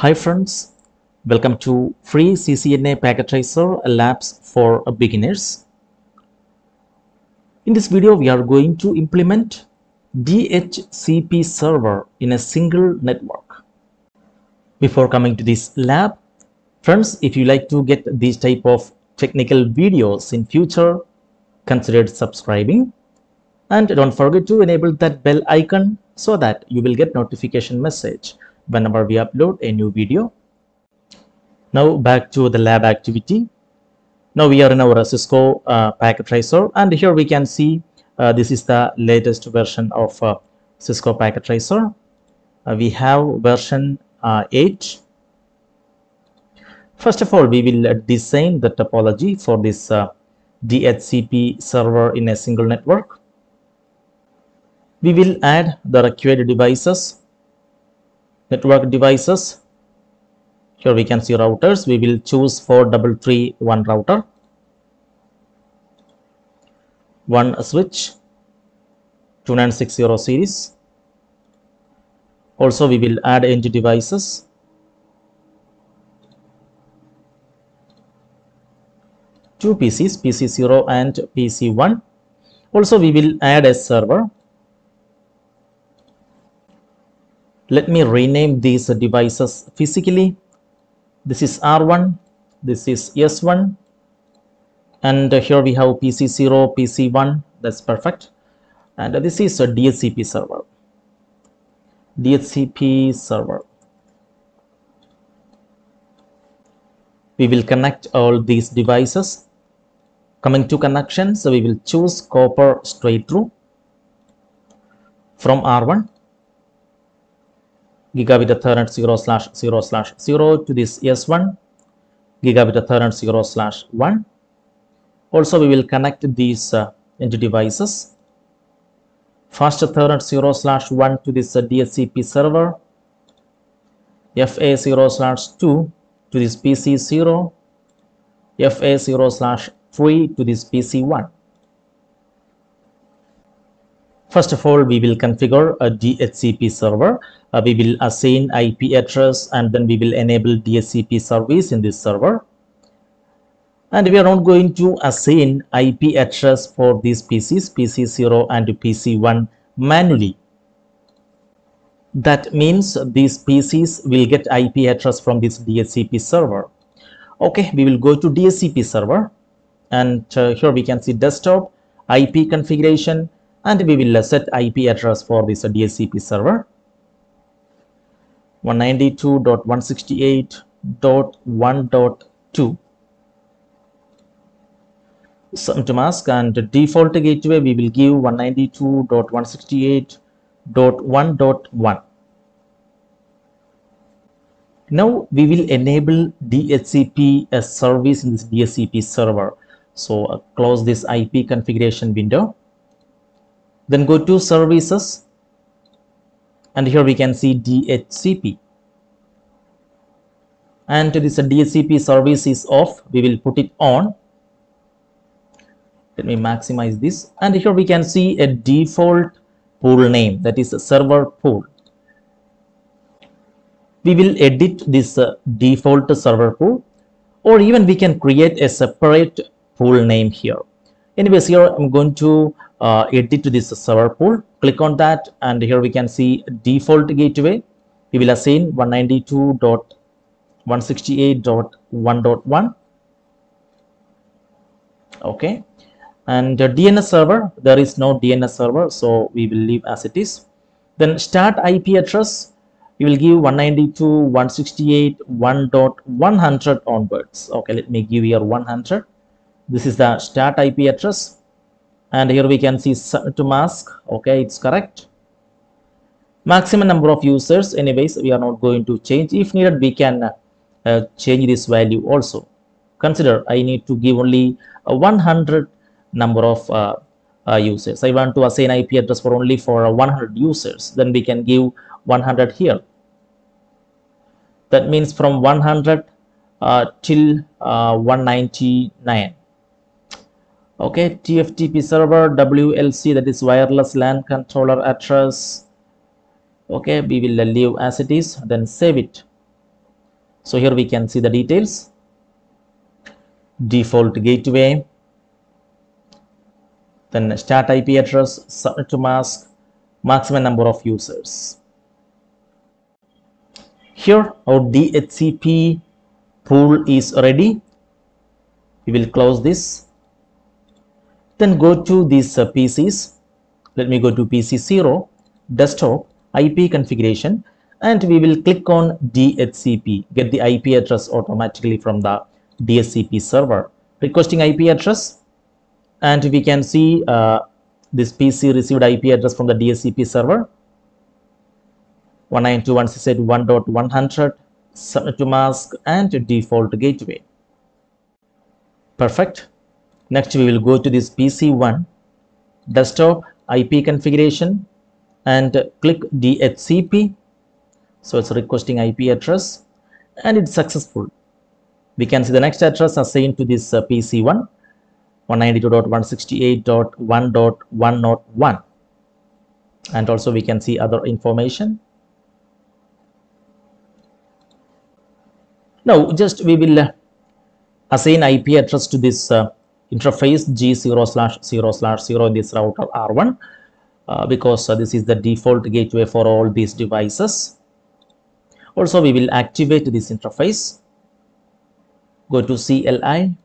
Hi friends, welcome to free CCNA Packet Tracer Labs for beginners. In this video, we are going to implement DHCP server in a single network. Before coming to this lab, friends, if you like to get these type of technical videos in future, consider subscribing and don't forget to enable that bell icon so that you will get notification message whenever we upload a new video. Now back to the lab activity. Now we are in our Cisco uh, packet tracer and here we can see uh, this is the latest version of uh, Cisco packet tracer. Uh, we have version uh, 8. First of all, we will uh, design the topology for this DHCP server in a single network. We will add the required devices network devices. Here we can see routers. We will choose 4331 router. One switch. 2960 series. Also we will add edge devices. Two PCs PC0 and PC1 also we will add a server let me rename these devices physically. This is r1 this is s1 and here we have pc0 pc1 that's perfect. And this is a dhcp server. Dhcp server. We will connect all these devices. Coming to connection so we will choose copper straight through from r1 gigabit ethernet 0 slash 0 slash 0 to this s1 gigabit ethernet 0 slash 1 also we will connect these uh, into devices. Fast ethernet 0 slash 1 to this uh, dhcp server. Fa 0 slash 2 to this pc 0 fa 0 slash 3 to this pc 1 First of all, we will configure a DHCP server. Uh, we will assign IP address and then we will enable DHCP service in this server. And we are not going to assign IP address for these PCs, PC0 and PC1 manually. That means these PCs will get IP address from this DHCP server. Okay, we will go to DHCP server and uh, here we can see desktop, IP configuration, and we will set IP address for this DHCP server. 192.168.1.2 some to mask and default gateway we will give 192.168.1.1 now we will enable DHCP as service in this DHCP server. So uh, close this IP configuration window then go to services. And here we can see DHCP and this DHCP service is off. We will put it on. Let me maximize this. And here we can see a default pool name. That is a server pool. We will edit this uh, default server pool. Or even we can create a separate pool name here. Anyways here i'm going to uh, edit to this server pool. Click on that and here we can see default gateway. We will assign 192.168.1.1 okay. And the DNS server there is no DNS server so we will leave as it is. Then start IP address. We will give 192.168.1.100 onwards. Okay let me give here 100 this is the start IP address and here we can see to mask. Okay it's correct. Maximum number of users. Anyways we are not going to change. If needed we can uh, change this value also. Consider i need to give only a 100 number of uh, uh, users. I want to assign ip address for only for 100 users. Then we can give 100 here. That means from 100 uh, till uh, 199 okay tftp server wlc that is wireless lan controller address okay we will leave as it is then save it So here we can see the details. Default gateway, then start IP address, subnet to mask, maximum number of users. Here our DHCP pool is ready. We will close this. Then go to these uh, PCs. Let me go to PC 0, desktop, IP configuration and we will click on DHCP, get the IP address automatically from the DHCP server. Requesting IP address and we can see uh, this PC received IP address from the DHCP server 192.168.1.100 subnet to mask and default gateway. Perfect. Next we will go to this PC1 desktop IP configuration and click DHCP so it's requesting IP address and it's successful. We can see the next address assigned to this uh, PC1 192.168.1.101 and also we can see other information. Now just we will uh, assign IP address to this uh, interface G0 slash 0 slash 0 in this router R1 uh, because uh, this is the default gateway for all these devices. Also we will activate this interface. Go to CLI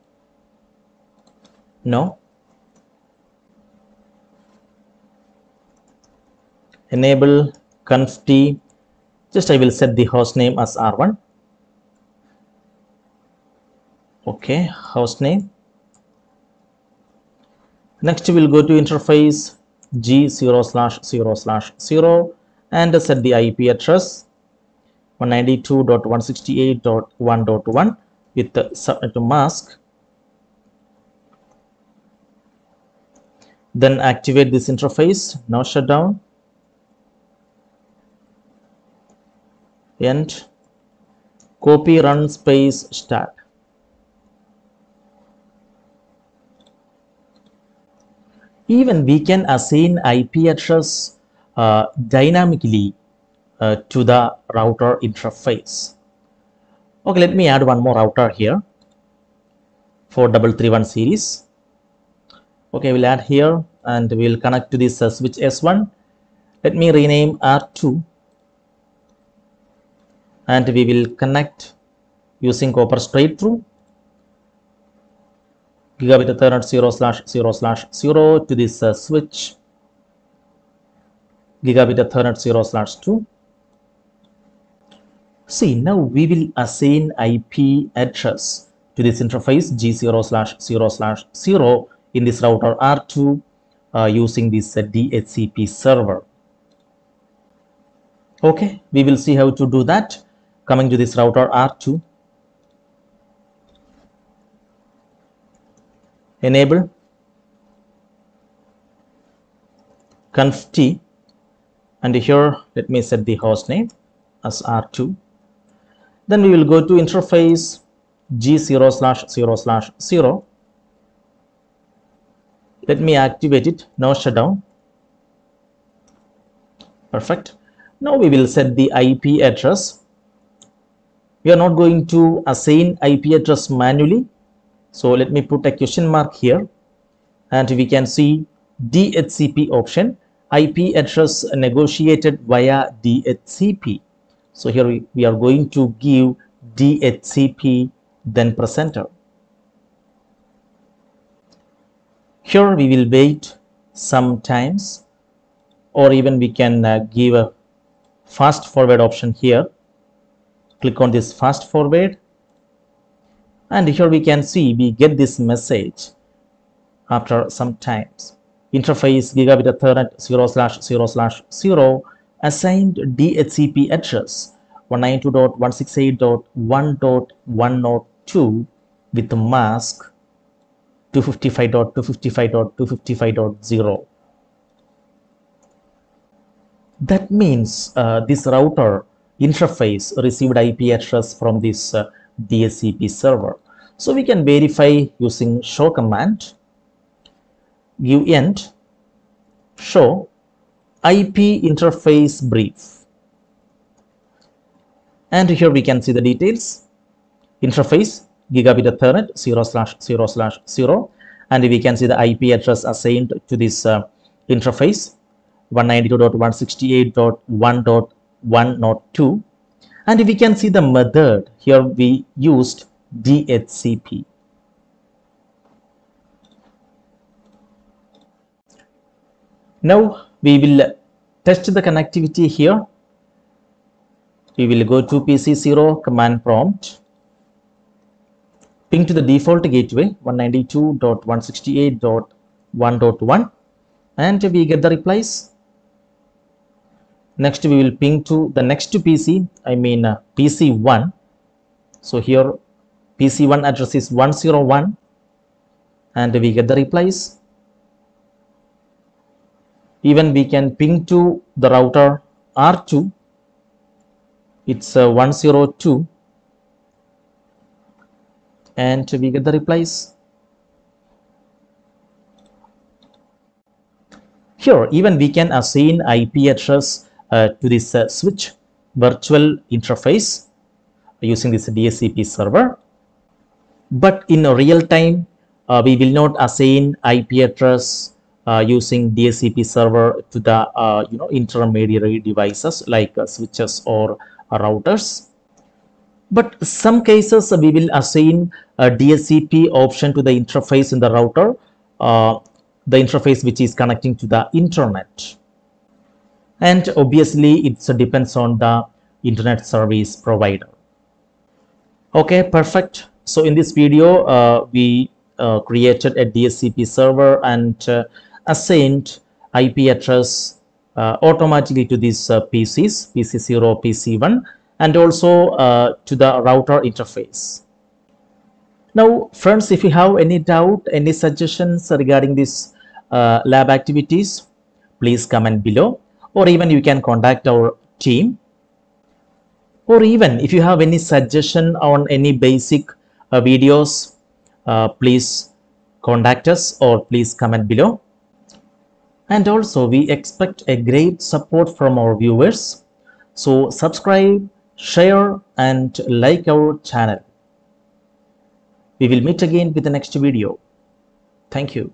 no. Enable conf t just I will set the host name as R1 okay host name next we'll go to interface g0 slash 0 slash 0 and set the IP address 192.168.1.1 with the subnet mask. Then activate this interface. Now shut down. And copy run space start even we can assign IP address uh, dynamically uh, to the router interface. Okay, let me add one more router here for double three one series. Okay, we'll add here and we'll connect to this uh, switch S1. Let me rename R2 and we will connect using copper straight through gigabit ethernet 0 slash 0 slash 0 to this uh, switch gigabit ethernet 0 slash 2 See, now we will assign IP address to this interface G0 slash 0 slash 0 in this router R2 uh, using this uh, DHCP server. Okay, we will see how to do that. Coming to this router R2, enable. Conf t and here let me set the host name as R2 then we will go to interface g0 slash 0 slash 0 let me activate it. Now shut down perfect. Now we will set the ip address. We are not going to assign ip address manually so let me put a question mark here and we can see dhcp option ip address negotiated via dhcp so here we, we are going to give DHCP then presenter. Here we will wait sometimes or even we can uh, give a fast forward option here. Click on this fast forward and here we can see we get this message after some times. Interface gigabit ethernet 0 slash 0 slash 0 assigned DHCP address 192.168.1.102 with mask 255.255.255.0. That means uh, this router interface received IP address from this uh, DHCP server. So we can verify using show command give end show IP interface brief. And here we can see the details. interface gigabit ethernet 0 slash 0 slash 0 and we can see the ip address assigned to this uh, interface 192.168.1.102 and we can see the method here we used dhcp now we will test the connectivity here. We will go to pc0 command prompt. Ping to the default gateway 192.168.1.1 and we get the replies. Next we will ping to the next pc i mean uh, pc1 so here pc1 address is 101 and we get the replies. Even we can ping to the router r2 it's uh, 102 and we get the replies. Here even we can assign ip address uh, to this uh, switch virtual interface using this DHCP server but in real time uh, we will not assign IP address uh, using DHCP server to the uh, you know intermediary devices like uh, switches or routers. But some cases uh, we will assign a DHCP option to the interface in the router uh, the interface which is connecting to the internet. And obviously it depends on the internet service provider. Okay perfect so in this video uh, we uh, created a DHCP server and uh, assigned IP address uh, automatically to these uh, PCs PC0 PC1 and also uh, to the router interface. Now friends if you have any doubt any suggestions regarding this uh, lab activities please comment below or even you can contact our team. Or even if you have any suggestion on any basic videos uh, please contact us or please comment below. And also we expect a great support from our viewers. So subscribe share and like our channel. We will meet again with the next video. Thank you